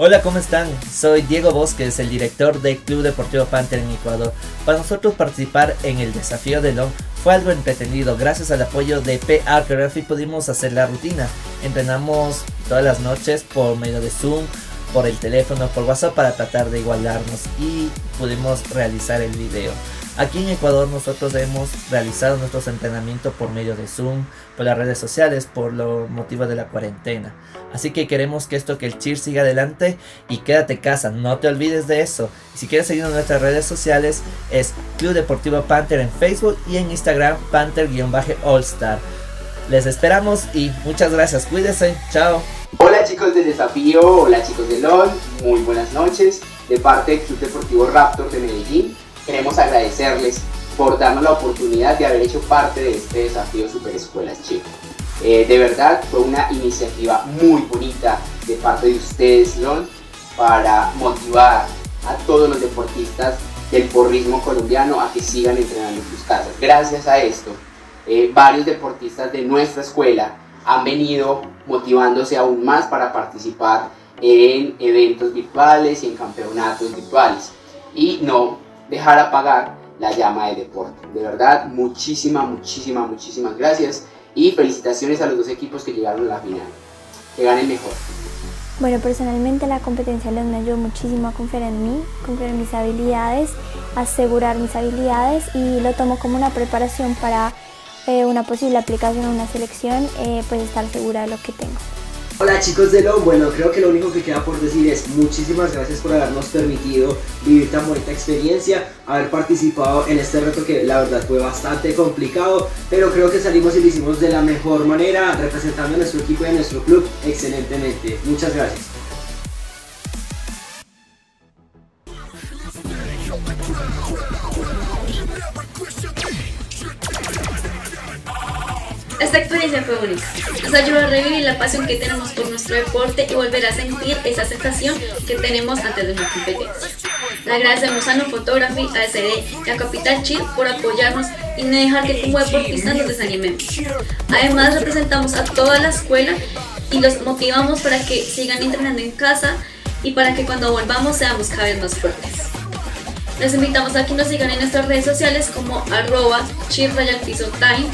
Hola, ¿cómo están? Soy Diego Bosques, el director del Club Deportivo Panther en Ecuador. Para nosotros participar en el desafío de LON fue algo entretenido. Gracias al apoyo de P Archeography pudimos hacer la rutina. Entrenamos todas las noches por medio de Zoom, por el teléfono, por WhatsApp para tratar de igualarnos y pudimos realizar el video. Aquí en Ecuador nosotros hemos realizado nuestros entrenamientos por medio de Zoom, por las redes sociales, por los motivos de la cuarentena. Así que queremos que esto, que el cheer siga adelante y quédate casa, no te olvides de eso. si quieres seguirnos en nuestras redes sociales es Club Deportivo Panther en Facebook y en Instagram Panther-All-Star. Les esperamos y muchas gracias, cuídense, chao. Hola chicos del desafío, hola chicos de LOL, muy buenas noches. De parte del Club Deportivo Raptor de Medellín, queremos agradecerles por darnos la oportunidad de haber hecho parte de este desafío Super Escuelas Chicos. Eh, de verdad fue una iniciativa muy bonita de parte de ustedes, LOL, para motivar a todos los deportistas del porrismo colombiano a que sigan entrenando en sus casas. Gracias a esto, eh, varios deportistas de nuestra escuela han venido motivándose aún más para participar en eventos virtuales y en campeonatos virtuales. Y no dejar apagar la llama de deporte. De verdad, muchísimas, muchísimas, muchísimas gracias y felicitaciones a los dos equipos que llegaron a la final. Que ganen mejor. Bueno, personalmente la competencia me ayudó muchísimo a confiar en mí, confiar en mis habilidades, asegurar mis habilidades y lo tomo como una preparación para eh, una posible aplicación a una selección, eh, pues estar segura de lo que tengo. Hola chicos de LO, bueno creo que lo único que queda por decir es muchísimas gracias por habernos permitido vivir tan bonita experiencia, haber participado en este reto que la verdad fue bastante complicado, pero creo que salimos y lo hicimos de la mejor manera, representando a nuestro equipo y a nuestro club excelentemente. Muchas gracias. Esta experiencia fue única. Nos ayudó a revivir la pasión que tenemos por nuestro deporte y volver a sentir esa sensación que tenemos antes de una competencia. Le agradecemos a No Photography, a SD y a Capital Chill por apoyarnos y no dejar que como deportistas nos desanimemos. Además representamos a toda la escuela y los motivamos para que sigan entrenando en casa y para que cuando volvamos seamos cada vez más fuertes. Les invitamos a que nos sigan en nuestras redes sociales como arroba time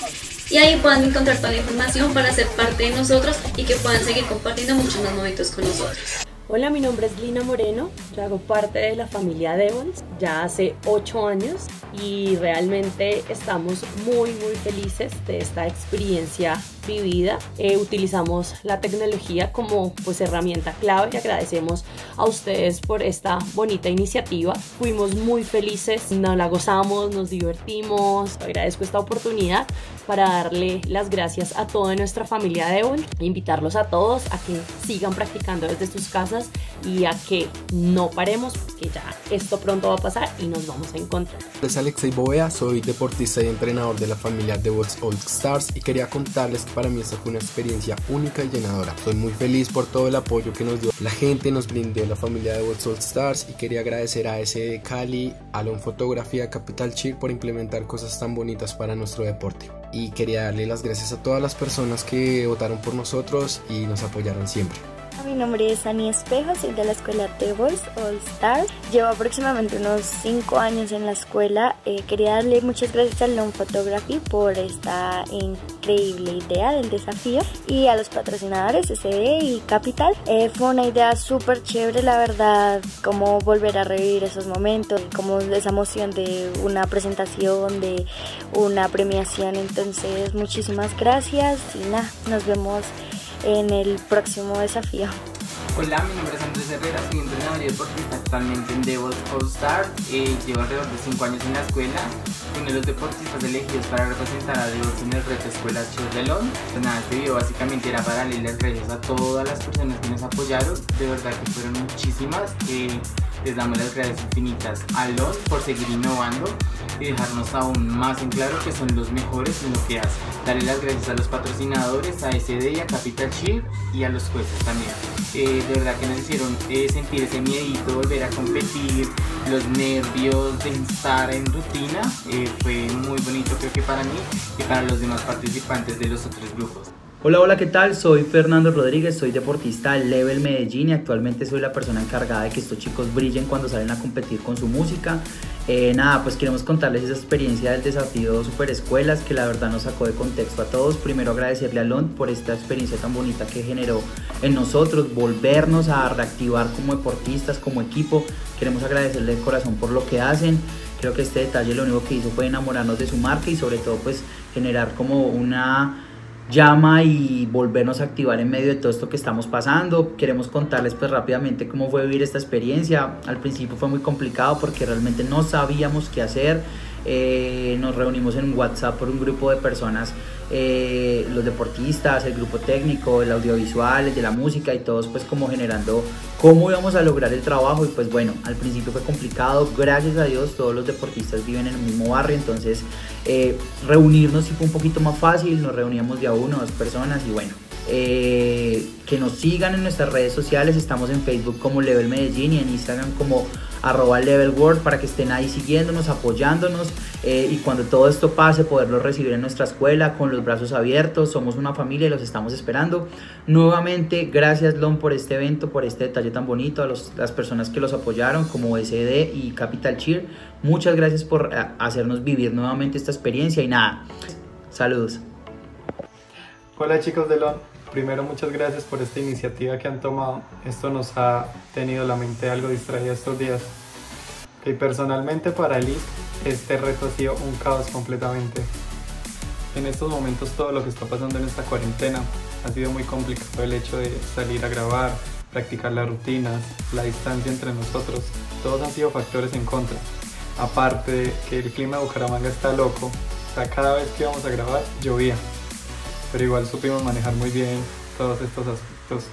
y ahí puedan encontrar toda la información para ser parte de nosotros y que puedan seguir compartiendo muchos más momentos con nosotros. Hola, mi nombre es Lina Moreno, yo hago parte de la familia Devils ya hace 8 años y realmente estamos muy muy felices de esta experiencia vivida. Eh, utilizamos la tecnología como pues herramienta clave y agradecemos a ustedes por esta bonita iniciativa. Fuimos muy felices, nos la gozamos, nos divertimos. Agradezco esta oportunidad para darle las gracias a toda nuestra familia de hoy, invitarlos a todos a que sigan practicando desde sus casas y a que no paremos porque ya esto pronto va a pasar y nos vamos a encontrar. Soy Alexei Bovea, soy deportista y entrenador de la familia The Wolves All Stars y quería contarles para mí esta fue una experiencia única y llenadora. Estoy muy feliz por todo el apoyo que nos dio la gente, nos brindó la familia de World All Stars y quería agradecer a SD Cali, a Lon Fotografía, Capital Cheer por implementar cosas tan bonitas para nuestro deporte. Y quería darle las gracias a todas las personas que votaron por nosotros y nos apoyaron siempre. Mi nombre es Ani Espejo, soy de la escuela The Boys All Stars. Llevo aproximadamente unos 5 años en la escuela. Eh, quería darle muchas gracias a Long Photography por esta increíble idea del desafío y a los patrocinadores SD y Capital. Eh, fue una idea súper chévere, la verdad, como volver a revivir esos momentos, como esa emoción de una presentación, de una premiación. Entonces, muchísimas gracias y nada, nos vemos en el próximo desafío. Hola, mi nombre es Andrés Herrera, soy entrenador y deportista actualmente en Devils All Star. Eh, llevo alrededor de 5 años en la escuela. Uno de los deportistas elegidos para representar a Devils en el reto Escuela Chorrelón. Pues nada, este video básicamente era para darle las gracias a todas las personas que nos apoyaron. De verdad que fueron muchísimas. Eh, les damos las gracias infinitas a LON por seguir innovando y dejarnos aún más en claro que son los mejores en lo que hacen. Darle las gracias a los patrocinadores, a SD a Capital Shield y a los jueces también. Eh, de verdad que nos hicieron eh, sentir ese miedito, volver a competir, los nervios de estar en rutina. Eh, fue muy bonito creo que para mí y para los demás participantes de los otros grupos. Hola, hola, ¿qué tal? Soy Fernando Rodríguez, soy deportista Level Medellín y actualmente soy la persona encargada de que estos chicos brillen cuando salen a competir con su música. Eh, nada, pues queremos contarles esa experiencia del desafío Super Escuelas que la verdad nos sacó de contexto a todos. Primero agradecerle a Lon por esta experiencia tan bonita que generó en nosotros, volvernos a reactivar como deportistas, como equipo. Queremos agradecerle de corazón por lo que hacen. Creo que este detalle lo único que hizo fue enamorarnos de su marca y sobre todo pues generar como una llama y volvernos a activar en medio de todo esto que estamos pasando. Queremos contarles pues rápidamente cómo fue vivir esta experiencia. Al principio fue muy complicado porque realmente no sabíamos qué hacer. Eh, nos reunimos en WhatsApp por un grupo de personas, eh, los deportistas, el grupo técnico, el audiovisual, el de la música y todos pues como generando cómo íbamos a lograr el trabajo. Y pues bueno, al principio fue complicado, gracias a Dios todos los deportistas viven en el mismo barrio, entonces eh, reunirnos sí fue un poquito más fácil, nos reuníamos de a uno, dos personas y bueno. Que nos sigan en nuestras redes sociales, estamos en Facebook como Level Medellín y en Instagram como arroba Level World para que estén ahí siguiéndonos, apoyándonos eh, y cuando todo esto pase poderlos recibir en nuestra escuela con los brazos abiertos. Somos una familia y los estamos esperando. Nuevamente, gracias Lon por este evento, por este detalle tan bonito, a las personas que los apoyaron como SD y Capital Cheer. Muchas gracias por eh, hacernos vivir nuevamente esta experiencia y nada, saludos. Hola chicos de LON, primero muchas gracias por esta iniciativa que han tomado. Esto nos ha tenido la mente algo distraída estos días. Y personalmente para Elite este reto ha sido un caos completamente. En estos momentos todo lo que está pasando en esta cuarentena ha sido muy complicado el hecho de salir a grabar, practicar las rutinas, la distancia entre nosotros, todos han sido factores en contra. Aparte que el clima de Bucaramanga está loco, cada vez que íbamos a grabar llovía pero igual supimos manejar muy bien todos estos aspectos.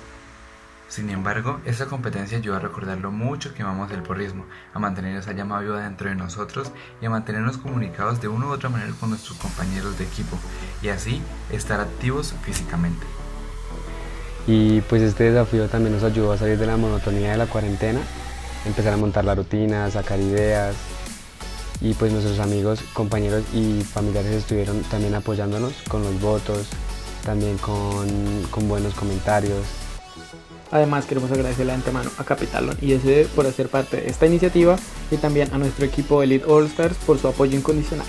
Sin embargo, esta competencia ayuda a recordar lo mucho que amamos el porrismo, a mantener esa llama viva dentro de nosotros y a mantenernos comunicados de una u otra manera con nuestros compañeros de equipo y así estar activos físicamente. Y pues este desafío también nos ayudó a salir de la monotonía de la cuarentena, empezar a montar la rutina, sacar ideas, y pues nuestros amigos, compañeros y familiares estuvieron también apoyándonos con los votos, también con, buenos comentarios. Además queremos agradecerle de antemano a Capitalon y SD por hacer parte de esta iniciativa y también a nuestro equipo Elite All Stars por su apoyo incondicional.